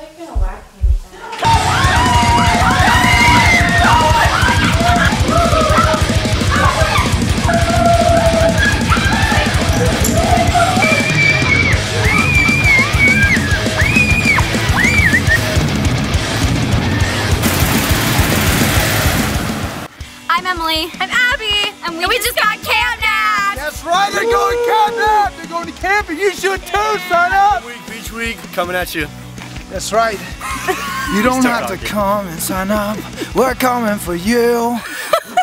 I'm Emily. I'm Abby. And we, and we just, just got out. That's right, they're going kidnapped. They're going to camping. You should too, sign up. Week, beach week, coming at you. That's right. You don't have to come and sign up. We're coming for you.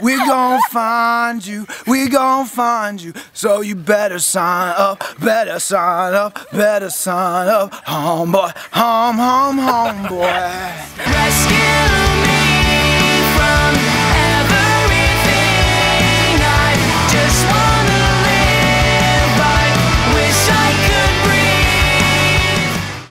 We gon' find you. We gon' find you. So you better sign up. Better sign up. Better sign up. Homeboy. Home, home, homeboy.